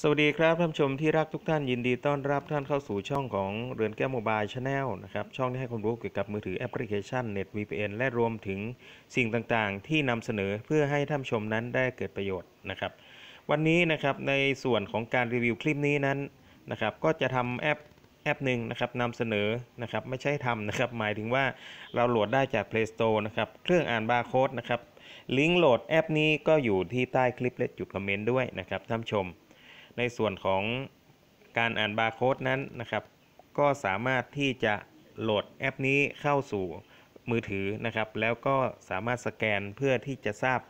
สวัสดีครับท่านผู้ชมที่รักทุกท่านยินดีต้อนรับท่านเข้าสู่ช่องของเรือนแก้ว Mobile Channel นะครับช่องที่ให้ความรู้เกี่ยวกับมือถือแอปพลิเคชัน Net VPN และรวมถึงสิ่งต่างๆ ที่นำเสนอเพื่อให้ท่านชมนั้นได้เกิดประโยชน์นะครับ วันนี้นะครับในส่วนของการรีวิวคลิปนี้นั้นนะครับก็จะทำแอปแอปหนึ่งนะครับนำเสนอนะครับไม่ใช่ทำนะครับหมายถึงว่าเราโหลดได้จาก Play Store นะครับเครื่องอ่านบาร์โค้ดนะครับลิงก์โหลดแอปนี้ก็อยู่ที่ใต้คลิปและจุดคอมเมนต์ด้วยนะครับท่านชม ในส่วนของการอ่านบาร์โค้ดนั้นนะครับ ก็สามารถที่จะโหลดแอปนี้เข้าสู่มือถือนะครับ แล้วก็สามารถสแกนเพื่อที่จะทราบ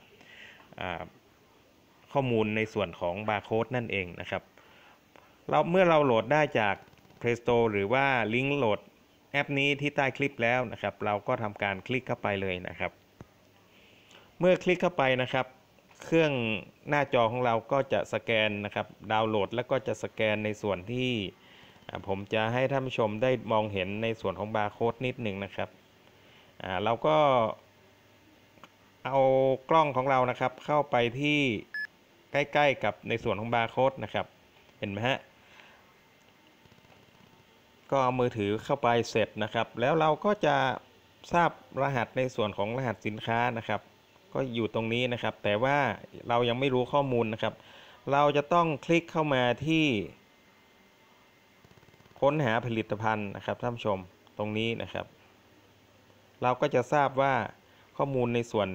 ข้อมูลในส่วนของบาร์โค้ดนั่นเองนะครับเราเมื่อเราโหลดได้จาก Play Store หรือว่าลิงก์โหลดแอปนี้ที่ใต้คลิปแล้วนะครับ เราก็ทำการคลิกเข้าไปเลยนะครับ เมื่อคลิกเข้าไปนะครับ เครื่องหน้าจอของเราก็จะสแกนนะครับดาวน์โหลด แล้วก็จะสแกนในส่วนที่ผมจะให้ท่านผู้ชมได้มองเห็นในส่วนของบาร์โค้ดนิดหนึ่งนะครับเราก็เอากล้องของเรานะครับ เข้าไปที่ใกล้ๆกับในส่วนของบาร์โค้ดนะครับเห็นไหมฮะก็เอามือถือเข้าไปเสร็จนะครับ แล้วเราก็จะทราบรหัสในส่วนของรหัสสินค้านะครับ ก็อยู่ตรงนี้นะครับ แต่ว่าเรายังไม่รู้ข้อมูลนะครับ เราจะต้องคลิกเข้ามาที่ ค้นหาผลิตภัณฑ์นะครับท่านผู้ชมตรงนี้นะครับ เราก็จะทราบว่าข้อมูลในส่วน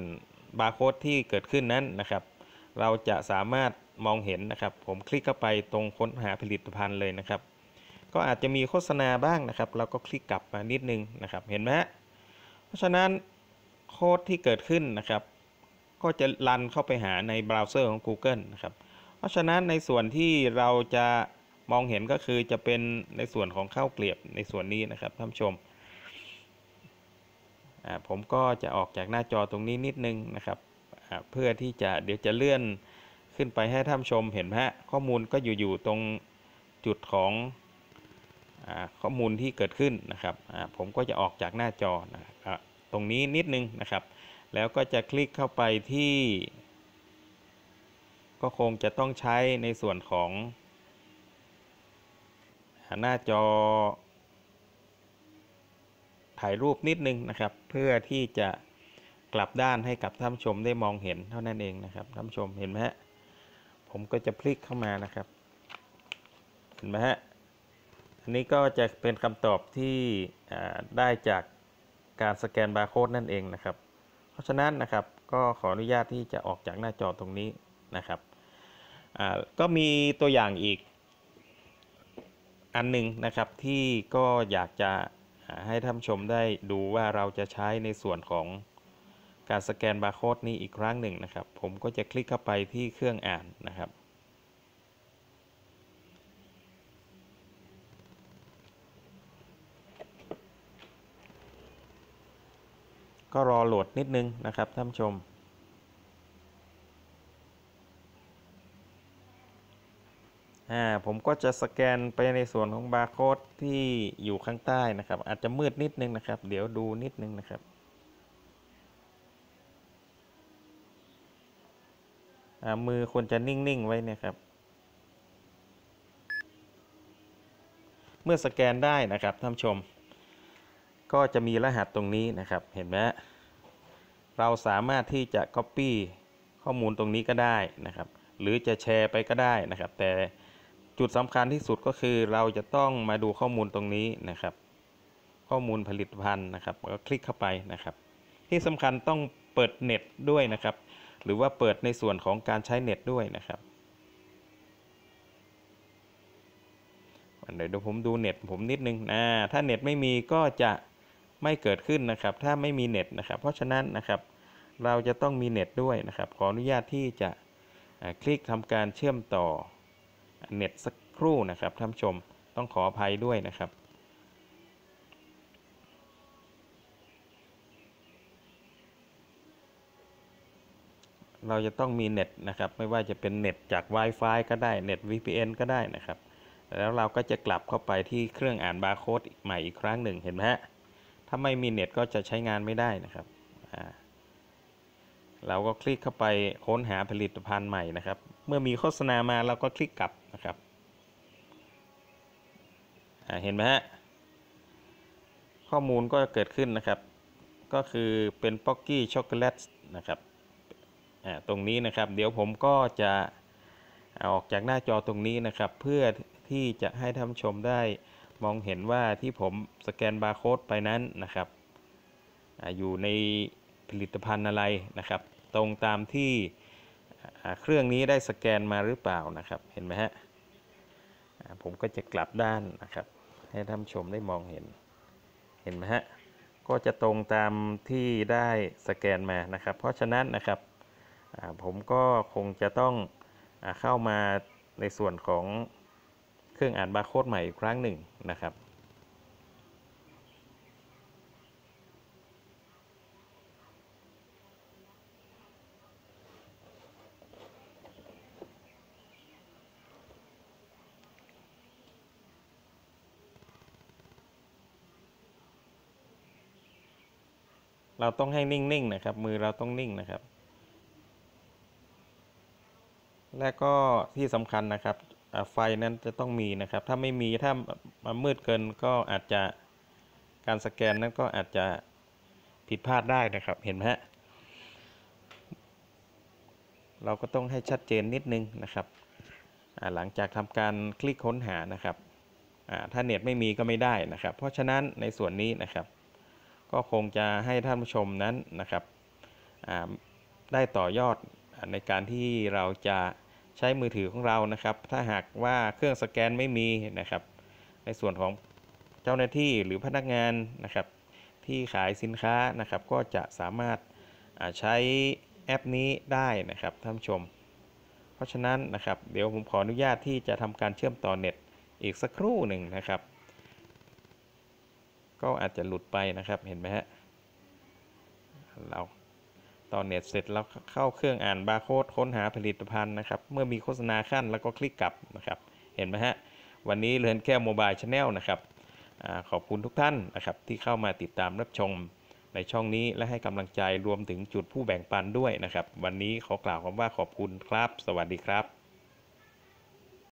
บาร์โค้ดที่เกิดขึ้นนั้นนะครับ เราจะสามารถมองเห็นนะครับ ผมคลิกเข้าไปตรงค้นหาผลิตภัณฑ์เลยนะครับ ก็อาจจะมีโฆษณาบ้างนะครับ เราก็คลิกกลับมานิดนึงนะครับ เห็นไหมเพราะฉะนั้นโค้ดที่เกิดขึ้นนะครับ ก็จะรันเข้าไปหาในเบราว์เซอร์ของ Google นะครับ เพราะฉะนั้นในส่วนที่เราจะมองเห็นก็คือจะเป็นในส่วนของข้าวเกลียบในส่วนนี้นะครับท่านผู้ชม ผมก็จะออกจากหน้าจอตรงนี้นิดนึงนะครับ เพื่อที่จะเดี๋ยวจะเลื่อนขึ้นไปให้ท่านผู้ชมเห็นไหมฮะข้อมูลก็อยู่อยู่ตรงจุดของอข้อมูลที่เกิดขึ้นนะครับ ผมก็จะออกจากหน้าจอนะตรงนี้นิดนึงนะครับ แล้วก็จะคลิกเข้าไปที่ ก็คงจะต้องใช้ในส่วนของหน้าจอ ถ่ายรูปนิดนึงนะครับ เพื่อที่จะกลับด้านให้กับท่านชมได้มองเห็นเท่านั้นเองนะครับท่านชมเห็นไหมฮะผมก็จะพลิกเข้ามานะครับ เห็นไหมฮะอันนี้ก็จะเป็นคำตอบที่ได้จากการสแกนบาร์โค้ดนั่นเองนะครับ ราะฉะนั้นนะครับก็ขออนุญาตที่จะออกจากหน้าจอตรงนี้นะครับก็มีตัวอย่างอีกอันหนึ่งนะครับที่ก็อยากจะให้ท่านชมได้ดูว่าเราจะใช้ในส่วนของการสแกนบาร์โค้ดนี้อีกครั้งหนึ่งนะครับ ผมก็จะคลิกเข้าไปที่เครื่องอ่านนะครับ ก็รอโหลดนิดนึงนะครับท่านผู้ชม อ่าผมก็จะสแกนไปในส่วนของบาร์โค้ดที่อยู่ข้างใต้นะครับ อาจจะมืดนิดนึงนะครับ เดี๋ยวดูนิดนึงนะครับมือควรจะนิ่ง ๆ ไว้เนะครับ เมื่อสแกนได้นะครับท่านผู้ชม ก็จะมีรหัสตรงนี้นะครับ เห็นไหมเราสามารถที่จะ Copy ข้อมูลตรงนี้ก็ได้นะครับ หรือจะแชร์ไปก็ได้นะครับ แต่จุดสำคัญที่สุดก็คือเราจะต้องมาดูข้อมูลตรงนี้นะครับ ข้อมูลผลิตภัณฑ์นะครับก็คลิกเข้าไปนะครับ ที่สำคัญต้องเปิดเน็ตด้วยนะครับ หรือว่าเปิดในส่วนของการใช้เน็ตด้วยนะครับเดี๋ยวผมดูเน็ตผมนิดนึงนะถ้าเน็ตไม่มีก็จะ ไม่เกิดขึ้นนะครับ ถ้าไม่มีเน็ตนะครับ เพราะฉะนั้นนะครับ เราจะต้องมีเน็ตด้วยนะครับ ขออนุญาตที่จะคลิกทำการเชื่อมต่อเน็ตสักครู่นะครับท่านชมต้องขออภัยด้วยนะครับเราจะต้องมีเน็ตนะครับ ไม่ว่าจะเป็นเน็ตจาก Wi-Fi ก็ได้เน็ต VPN ก็ได้นะครับ แล้วเราก็จะกลับเข้าไปที่เครื่องอ่านบาร์โค้ดใหม่อีกครั้งหนึ่งเห็นไหมฮะ ถ้าไม่มีเน็ตก็จะใช้งานไม่ได้นะครับ เราก็คลิกเข้าไปค้นหาผลิตภัณฑ์ใหม่นะครับ เมื่อมีโฆษณามาเราก็คลิกกลับนะครับ เห็นไหมฮะ ข้อมูลก็เกิดขึ้นนะครับ ก็คือเป็นป๊อกกี้ช็อกโกแลตนะครับตรงนี้นะครับ เดี๋ยวผมก็จะออกจากหน้าจอตรงนี้นะครับ เพื่อที่จะให้ท่านชมได้ มองเห็นว่าที่ผมสแกนบาร์โค้ดไปนั้นนะครับออยู่ในผลิตภัณฑ์อะไรนะครับ ตรงตามที่เครื่องนี้ได้สแกนมาหรือเปล่านะครับเห็นไหมฮะผมก็จะกลับด้านนะครับ ให้ท่านชมได้มองเห็นเห็นไหมฮะก็จะตรงตามที่ได้สแกนมานะครับ เพราะฉะนั้นนะครับผมก็คงจะต้องเข้ามาในส่วนของ เครื่องอ่านบาร์โค้ดใหม่อีกครั้งหนึ่งนะครับ เราต้องให้นิ่งๆนะครับ มือเราต้องนิ่งนะครับ และก็ที่สำคัญนะครับ ไฟนั้นจะต้องมีนะครับ ถ้าไม่มีถ้ามันมืดเกินก็อาจจะการสแกนนั้นก็อาจจะผิดพลาดได้นะครับเห็นไหมฮะเราก็ต้องให้ชัดเจนนิดนึงนะครับหลังจากทำการคลิกค้นหานะครับถ้าเน็ตไม่มีก็ไม่ได้นะครับ เพราะฉะนั้นในส่วนนี้นะครับ ก็คงจะให้ท่านผู้ชมนั้นนะครับได้ต่อยอดในการที่เราจะ ใช้มือถือของเรานะครับ ถ้าหากว่าเครื่องสแกนไม่มีนะครับ ในส่วนของเจ้าหน้าที่หรือพนักงานนะครับ ที่ขายสินค้านะครับ ก็จะสามารถใช้แอปนี้ได้นะครับท่านผู้ชม เพราะฉะนั้นนะครับ เดี๋ยวผมขออนุญาตที่จะทำการเชื่อมต่อเน็ตอีกสักครู่หนึ่งนะครับ ก็อาจจะหลุดไปนะครับเห็นไหมฮะเรา ต่อเน็ตเสร็จแล้วเข้าเครื่องอ่านบาร์โค้ดค้นหาผลิตภัณฑ์นะครับ เมื่อมีโฆษณาคั่นแล้วก็คลิกกลับนะครับ เห็นไหมฮะ วันนี้เรือนแก้ว Mobile Channel นะครับขอขอบคุณทุกท่านนะครับที่เข้ามาติดตามรับชมในช่องนี้และให้กำลังใจรวมถึงจุดผู้แบ่งปันด้วยนะครับ วันนี้ขอกล่าวคำว่าขอบคุณครับ สวัสดีครับ